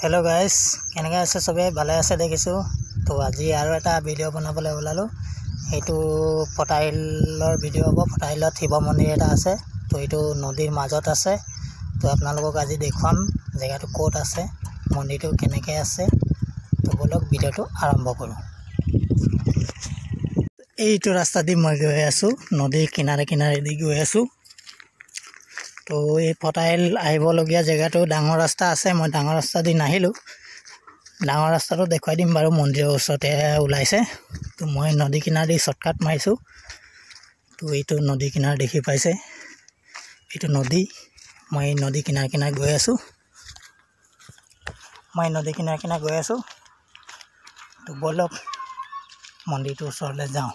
Hello guys কেনেকৈ আছে চবেই ভালে আছে দেখিছোঁ। তো আজি আৰু এটা ভিডিঅ' বনাবলৈ ওলালোঁ। সেইটো ফটাইলৰ ভিডিঅ' হ'ব। ফটাইলত শিৱ মন্দিৰ এটা আছে। তো এইটো নদীৰ মাজত আছে। তো আপোনালোকক আজি দেখুৱাম জেগাটো ক'ত আছে মন্দিৰটো কেনেকৈ আছে। তো ব'লক ভিডিঅ'টো আৰম্ভ কৰোঁ। এইটো ৰাস্তা দি মই গৈ আছোঁ। নদীৰ কিনাৰে কিনাৰে দি গৈ আছোঁ। তো এই ফটাইল আহিবলগীয়া জেগাটো ডাঙৰ ৰাস্তা আছে মই ডাঙৰ ৰাস্তা দি নাহিলোঁ। ডাঙৰ ৰাস্তাটো দেখুৱাই দিম বাৰু মন্দিৰৰ ওচৰতে ওলাইছে। তো মই নদী কিনাৰ দি শ্বৰ্টকাট মাৰিছোঁ। তো এইটো নদী কিনাৰ দেখি পাইছে। এইটো নদী মই নদী কিনাৰ কিনাৰ গৈ আছোঁ। মই নদী কিনাৰ কিনাৰ গৈ আছোঁ। তো ব'লক মন্দিৰটোৰ ওচৰলৈ যাওঁ।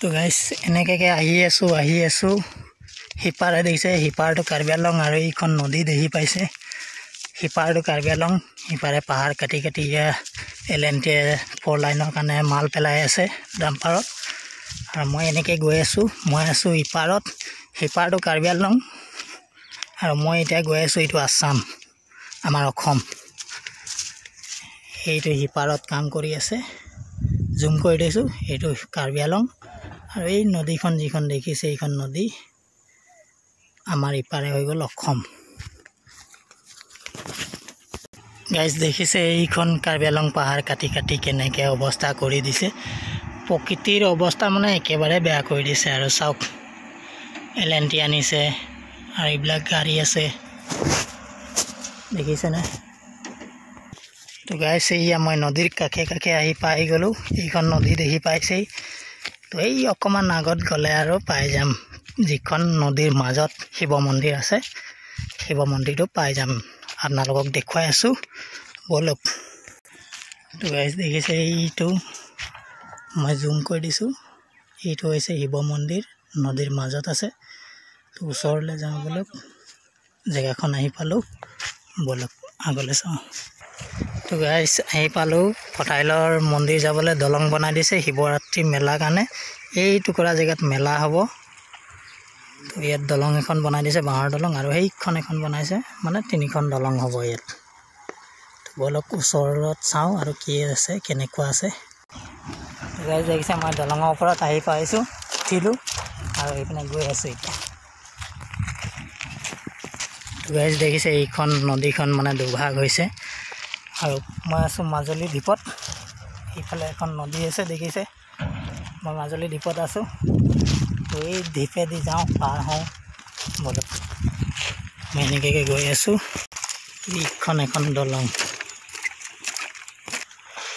তো গাইছ এনেকৈ আহি আছোঁ আহি আছোঁ। সিপাৰে দেখিছে সিপাৰটো কাৰ্বি আলং আৰু এইখন নদী দেখি পাইছে। সিপাৰটো কাৰ্বি আলং সিপাৰে পাহাৰ কাটি কাটি এল এন টিয়ে ফ'ৰ লাইনৰ কাৰণে মাল পেলাই আছে ডাম্পাৰত। আৰু মই এনেকৈ গৈ আছোঁ মই আছোঁ ইপাৰত সিপাৰটো কাৰ্বি আলং আৰু মই এতিয়া গৈ আছোঁ এইটো আছাম আমাৰ অসম। সেইটো সিপাৰত কাম কৰি আছে। জুম কৰি দিছোঁ এইটো কাৰ্বি আলং আৰু এই নদীখন যিখন দেখিছে এইখন নদী আমাৰ ইপাৰে হৈ গ'ল অসম। গাইজ দেখিছে এইখন কাৰ্বি আলং পাহাৰ কাটি কাটি কেনেকৈ অৱস্থা কৰি দিছে। প্ৰকৃতিৰ অৱস্থা মানে একেবাৰে বেয়া কৰি দিছে আৰু চাওক। এল এন টি আনিছে আৰু এইবিলাক গাড়ী আছে। দেখিছেনে? তো গাইছে এয়া মই নদীৰ কাষে কাষে আহি পাই গ'লোঁ। এইখন নদী দেখি পাইছেই। এই অকণমান আগত গ'লে আৰু পাই যাম। যিখন নদীৰ মাজত শিৱ মন্দিৰ আছে শিৱ মন্দিৰটো পাই যাম। আপোনালোকক দেখুৱাই আছোঁ। ব'লক দেখিছে এইটো মই জুম কৰি দিছোঁ। এইটো হৈছে শিৱ মন্দিৰ নদীৰ মাজত আছে। তো ওচৰলৈ যাওঁ ব'লক জেগাখন আহি পালোঁ। ব'লক আগলৈ চাওঁ। তো গাইজ আহি পালোঁ। ফটাইলৰ মন্দিৰ যাবলৈ দলং বনাই দিছে শিৱৰাত্ৰি মেলাৰ কাৰণে। এই টুকুৰা জেগাত মেলা হ'ব। তো ইয়াত দলং এখন বনাই দিছে বাঁহৰ দলং আৰু সেইখন এখন বনাইছে। মানে তিনিখন দলং হ'ব ইয়াত। তো ব'লক ওচৰত চাওঁ আৰু কি আছে কেনেকুৱা আছে। গাইজ দেখিছে মই দলঙৰ ওপৰত আহি পাইছোঁ উঠিলোঁ আৰু এইপিনে গৈ আছোঁ এতিয়া। গাইজ দেখিছে এইখন নদীখন মানে দুভাগ হৈছে। আৰু মই আছোঁ মাজুলী দ্বীপত। এইফালে এখন নদী আছে দেখিছে? মই মাজুলী দ্বীপত আছোঁ। এই দ্বীপেদি যাওঁ পাৰ হওঁ। বলক মই এনেকৈ গৈ আছোঁ। এইখন এখন দলং।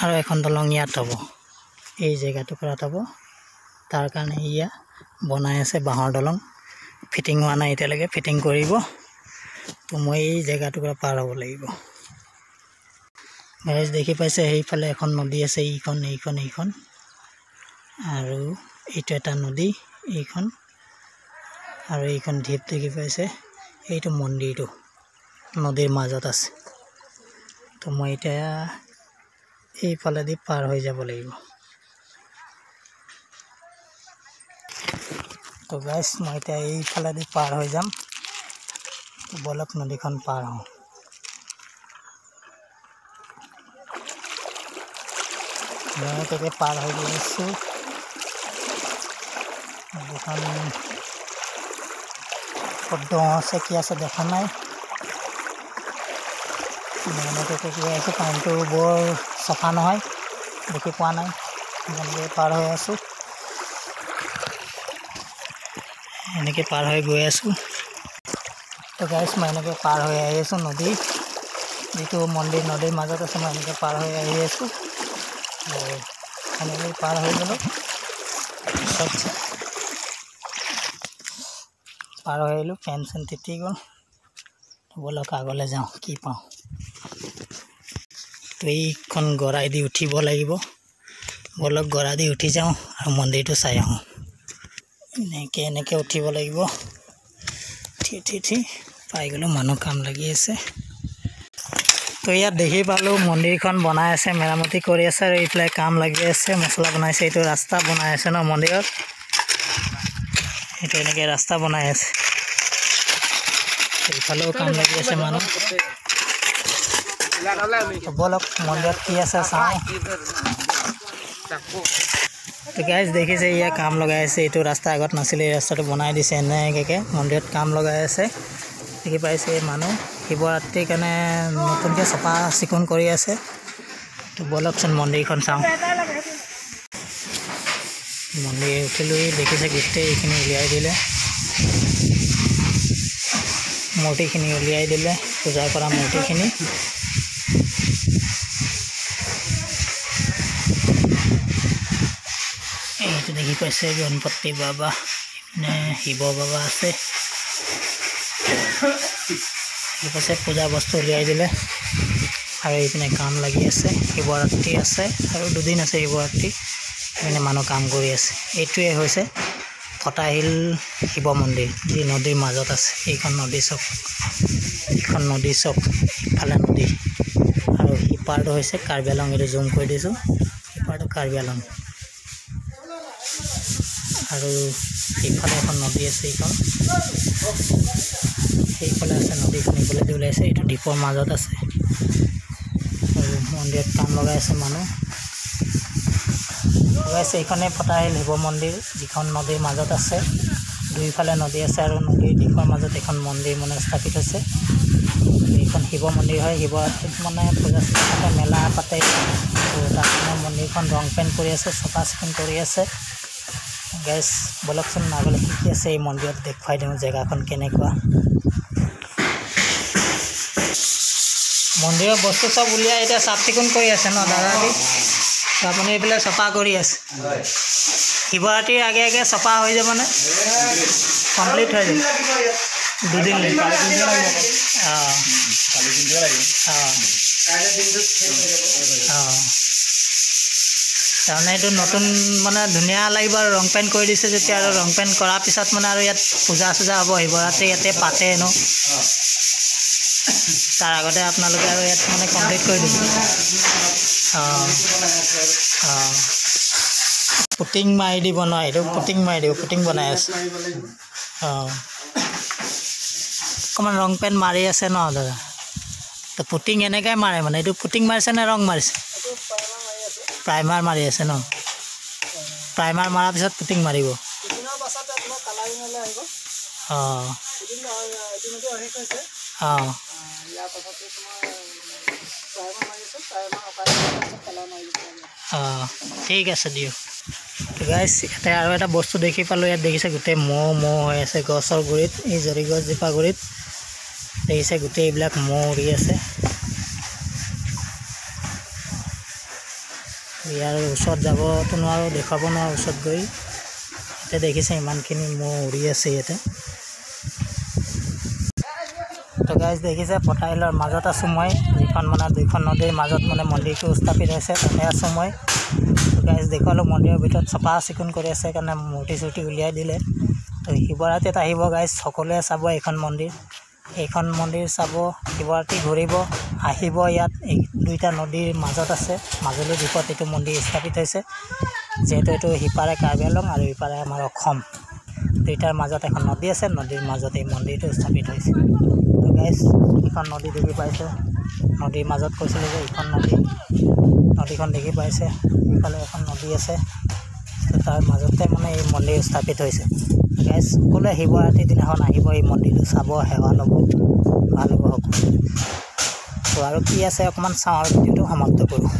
আৰু এখন দলং ইয়াত হ'ব। এই জেগাটুকুৰাত হ'ব। তাৰ কাৰণে ইয়া বনাই আছে বাঁহৰ দলং। ফিটিং হোৱা নাই এতিয়ালৈকে ফিটিং কৰিব। তো মই এই জেগাটুকুৰা পাৰ হ'ব লাগিব। গাইজ দেখি পাইছে সেইফালে এখন নদী আছে এইখন এইখন এইখন। আৰু এইটো এটা নদী এইখন। আৰু এইখন ঢিপ দেখি পাইছে এইটো মন্দিৰটো নদীৰ মাজত আছে। তো মই এতিয়া এইফালেদি পাৰ হৈ যাব লাগিব। তো গাইজ মই এতিয়া এইফালেদি পাৰ হৈ যাম। বলক নদীখন পাৰ হওঁ। মই তাকে পাৰ হৈ গৈছোঁ নদীখন ক'ত দ আছে কি আছে দেখা নাই এনেকৈ গৈ আছোঁ পানীটো বৰ চফা নহয় দেখি পোৱা নাই এনেকৈ পাৰ হৈ আছোঁ এনেকৈ পাৰ হৈ গৈ আছোঁ গাইছ মই এনেকৈ পাৰ হৈ আহি আছোঁ নদী যিটো মন্দিৰ নদীৰ মাজত আছে মই এনেকৈ পাৰ হৈ আহি আছোঁ এনেকৈ পাৰ হৈ গ'লোঁ। চব পাৰ হৈ আহিলোঁ পেন চেন তিতি গ'ল। ব'লক আগলৈ যাওঁ কি পাওঁ। এইখন গৰাই দি উঠিব লাগিব। ব'লক গৰা দি উঠি যাওঁ আৰু মন্দিৰটো চাই আহোঁ। এনেকৈ এনেকৈ উঠিব লাগিব। উঠি উঠি উঠি পাই গ'লোঁ মানুহ কাম লাগি আছে। তো ইয়াত দেখি পালোঁ মন্দিৰখন বনাই আছে মেৰামতি কৰি আছে আৰু এইফালে কাম লাগি আছে মছলা বনাইছে এইটো ৰাস্তা বনাই আছে ন মন্দিৰত? এইটো এনেকৈ ৰাস্তা বনাই আছে। এইফালেও কাম লাগি আছে মানুহ। ব'লক মন্দিৰত কি আছে তো গাইজ দেখিছে ইয়াত কাম লগাই আছে এইটো ৰাস্তা আগত নাছিলে এই ৰাস্তাটো বনাই দিছে এনেকৈ মন্দিৰত কাম লগাই আছে। দেখি পাইছে মানুহ। শিৱৰাত্ৰিৰ কাৰণে নতুনকৈ চফা চিকুণ কৰি আছে। তো ব'লকচোন মন্দিৰখন চাওঁ। মন্দিৰ উঠিলোঁ দেখিছে গোটেই এইখিনি উলিয়াই দিলে। মূৰ্তিখিনি উলিয়াই দিলে পূজা কৰা মূৰ্তিখিনি। এইটো দেখি পাইছে গণপতি বাবা। শিৱ বাবা আছে। পাইছে পূজা বস্তু উলিয়াই দিলে। আৰু এইপিনে কাম লাগি আছে শিৱৰাত্ৰি আছে আৰু দুদিন আছে শিৱৰাত্ৰি এইপিনে মানুহ কাম কৰি আছে। এইটোৱে হৈছে ফটাশিল শিৱ মন্দিৰ যি নদীৰ মাজত আছে। এইখন নদী চক এইখন নদী চক ইফালে নদী। আৰু সিপাৰটো হৈছে কাৰ্বি আলং এইটো জুম কৰি দিছোঁ। সিপাৰটো কাৰ্বি আলং আৰু সেইফালে এখন নদী আছে এইখন। সেইফালে আছে নদীখন ইফালেদি ওলাইছে এইটো দ্বীপৰ মাজত আছে। আৰু মন্দিৰত কাম লগাই আছে মানুহ। লগাইছে এইখনেই ফটাশিল শিৱ মন্দিৰ যিখন নদীৰ মাজত আছে। দুইফালে নদী আছে আৰু নদীৰ দিশৰ মাজত এখন মন্দিৰ মানে স্থাপিত হৈছে। এইখন শিৱ মন্দিৰ হয় শিৱৰাত্ৰিত মানে পূজা মেলা পাতে। তাত মানে মন্দিৰখন ৰং পেইণ্ট কৰি আছে চফা চিকুণ কৰি আছে। গেছ বলকচোন আগলৈ কি কি আছে এই মন্দিৰত দেখুৱাই দিওঁ জেগাখন কেনেকুৱা। মন্দিৰৰ বস্তু চব উলিয়াই এতিয়া চাফ চিকুণ কৰি আছে ন দাদাটি তো আপুনি এইফালে চফা কৰি আছে। শিৱৰাত্ৰিৰ আগে আগে চফা হৈ যাবনে কমপ্লিট হৈ যাব। দুদিন অঁ অঁ তাৰমানে এইটো নতুন মানে ধুনীয়া লাগিব আৰু ৰং পেইণ্ট কৰি দিছে যেতিয়া আৰু ৰং পেইণ্ট কৰাৰ পিছত মানে আৰু ইয়াত পূজা চূজা হ'ব। শিৱৰাত্ৰি ইয়াতে পাতে ন? তাৰ আগতে আপোনালোকে আৰু ইয়াত মানে কমপ্লিট কৰি দিব পুটিং মাৰি দিব ন এইটো পুটিং মাৰি দিব পুটিং বনাই আছে। অঁ। অকণমান ৰং পেইণ্ট মাৰি আছে ন দাদা? তো পুটিং এনেকৈ মাৰে মানে এইটো পুটিং মাৰিছে নে ৰং মাৰিছে? প্ৰাইমাৰ মাৰি আছে ন। প্ৰাইমাৰ মৰাৰ পিছত পুটিং মাৰিব। অঁ। অঁ। ঠিক আছে দিয়ক। গাইছ ইয়াতে আৰু এটা বস্তু দেখি পালোঁ ইয়াত দেখিছে গোটেই মহ মহ হৈ আছে গছৰ গুৰিত এই জৰি গছজোপা গুৰিত। দেখিছে গোটেই এইবিলাক মহ উৰি আছে। ইয়াৰ ওচৰত যাবতো নোৱাৰোঁ দেখুৱাব নোৱাৰোঁ ওচৰত গৈ। ইয়াতে দেখিছে ইমানখিনি মহ উৰি আছে ইয়াতে তো গাইজ দেখিছে পথাইলৰ মাজত আছোঁ মই। যিখন মানে দুইখন নদীৰ মাজত মানে মন্দিৰটো স্থাপিত হৈছে তাতে আছোঁ মই। গাইজ দেখুৱালোঁ মন্দিৰৰ ভিতৰত চফা চিকুণ কৰি আছে কাৰণে মূৰ্তি চূৰ্তি উলিয়াই দিলে। তো শিৱৰাত্ৰিত আহিব গাইজ সকলোৱে চাব এইখন মন্দিৰ। এইখন মন্দিৰ চাব শিৱৰাত্ৰি ঘূৰিব আহিব ইয়াত। এই দুইটা নদীৰ মাজত আছে মাজুলী দ্বীপত এইটো মন্দিৰ স্থাপিত হৈছে। যিহেতু এইটো সিপাৰে কাৰ্বি আলং আৰু ইপাৰে আমাৰ অসম। দুইটাৰ মাজত এখন নদী আছে নদীৰ মাজত এই মন্দিৰটো স্থাপিত হৈছে। তো গাইজ এইখন নদী দেখি পাইছে। নদীৰ মাজত কৈছিলোঁ যে এইখন নদী। নদীখন দেখি পাইছে। ইফালে এখন নদী আছে। তাৰ মাজতে মানে এই মন্দিৰ স্থাপিত হৈছে। গাইজ সকলোৱে শিৱৰাত্ৰিৰ দিনাখন আহিব এই মন্দিৰটো। চাব সেৱা ল'ব। ভাল হ'ব সকলোৱে। তো আৰু কি আছে অকণমান চাওঁ আৰু ভিডিঅ'টো সমাপ্ত কৰোঁ।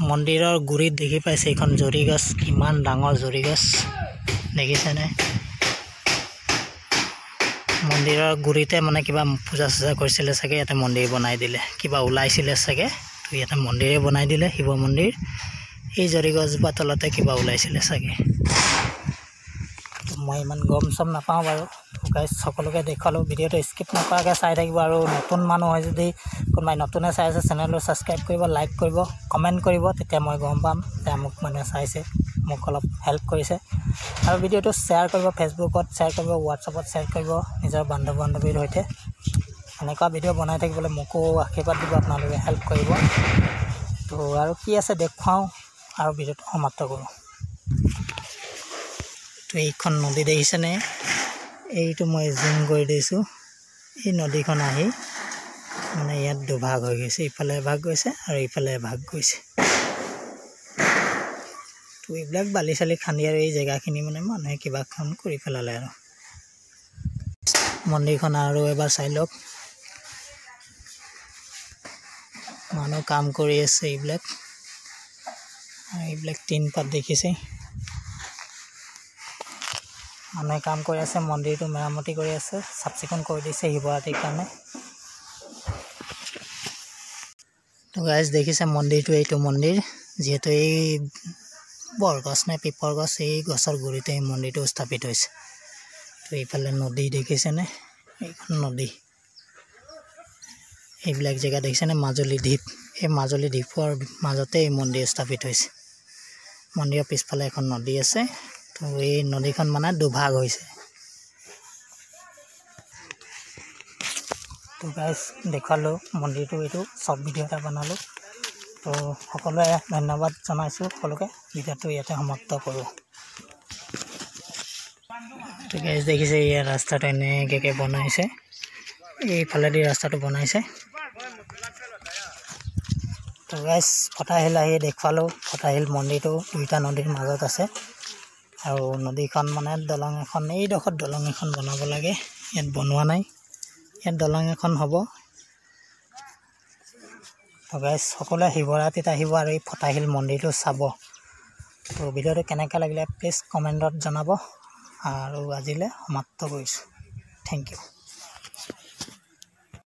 মন্দিৰৰ গুৰিত দেখি পাইছে এইখন জৰি গছ। কিমান ডাঙৰ জৰি গছ। দেখিছেনে? মন্দিৰৰ গুৰিতে মানে কিবা পূজা চূজা কৰিছিলে চাগে ইয়াতে মন্দিৰ বনাই দিলে। কিবা ওলাইছিলে চাগে তো ইয়াতে মন্দিৰে বনাই দিলে শিৱ মন্দিৰ। এই জৰি গছজোপা তলতে কিবা ওলাইছিলে চাগে। মই ইমান গম চম নাপাওঁ বাৰু। গাইজ সকলোকে দেখুৱালোঁ। ভিডিঅ'টো স্কিপ নকৰাকৈ চাই থাকিব আৰু নতুন মানুহ হয় যদি কোনোবাই নতুনে চাই আছে চেনেলটো ছাবস্ক্ৰাইব কৰিব লাইক কৰিব কমেণ্ট কৰিব তেতিয়া মই গম পাম যে আমুক মানুহে চাইছে। মোক অলপ হেল্প কৰিছে। আৰু ভিডিঅ'টো শ্বেয়াৰ কৰিব ফেচবুকত শ্বেয়াৰ কৰিব হোৱাটছআপত শ্বেয়াৰ কৰিব নিজৰ বান্ধৱ বান্ধৱীৰ সৈতে। এনেকুৱা ভিডিঅ' বনাই থাকিবলৈ মোকো আশীৰ্বাদ দিব আপোনালোকে হেল্প কৰিব। তো আৰু কি আছে দেখুৱাওঁ আৰু ভিডিঅ'টো সমাপ্ত কৰোঁ। তো এইখন নদী দেখিছেনে? এইটো মই জুম কৰি দিছোঁ। এই নদীখন আহি মানে ইয়াত দুভাগ হৈ গৈছে ইফালে এভাগ গৈছে আৰু ইফালে এভাগ গৈছে। তো এইবিলাক বালি চালি খান্দি আৰু এই জেগাখিনি মানে মানুহে কিবাখন কৰি পেলালে আৰু। মন্দিৰখন আৰু এবাৰ চাই লওক। মানুহ কাম কৰি আছে এইবিলাক। এইবিলাক টিন পাত দেখিছে মানুহে কাম কৰি আছে মন্দিৰটো মেৰামতি কৰি আছে চাফ চিকুণ কৰি দিছে শিৱৰাত্ৰিৰ কাৰণে। তো গাইজ দেখিছে মন্দিৰটো এইটো মন্দিৰ যিহেতু এই বৰগছ নে পিপৰ গছ এই গছৰ গুৰিতে এই মন্দিৰটো স্থাপিত হৈছে। তো এইফালে নদী দেখিছেনে? এইখন নদী। এইবিলাক জেগা দেখিছেনে? মাজুলী দ্বীপ। এই মাজুলী দ্বীপৰ মাজতে এই মন্দিৰ স্থাপিত হৈছে। মন্দিৰৰ পিছফালে এখন নদী আছে। তো এই নদীখন মানে দুভাগ হৈছে। তো গাইজ দেখুৱালোঁ মন্দিৰটো এইটো চব ভিডিঅ' এটা বনালোঁ। তো সকলোৱে ধন্যবাদ জনাইছোঁ সকলোকে। ভিডিঅ'টো ইয়াতে সমাপ্ত কৰোঁ। গাইজ দেখিছে ইয়াৰ ৰাস্তাটো এনেকৈ বনাইছে। এইফালেদি ৰাস্তাটো বনাইছে। তো গাইজ ফটাশিল আহি দেখুৱালোঁ। ফটাশিল মন্দিৰটো দুইটা নদীৰ মাজত আছে। আৰু নদীখন মানে দলং এখন এইডোখৰত দলং এখন বনাব লাগে। ইয়াত বনোৱা নাই। ইয়াত দলং এখন হ'ব। গাইজ সকলোৱে শিৱৰাত্ৰিত আহিব আৰু এই ফটাশিল মন্দিৰটো চাব। তো ভিডিঅ'টো কেনেকৈ লাগিলে প্লিজ কমেণ্টত জনাব। আৰু আজিলৈ সমাপ্ত কৰিছোঁ। Thank U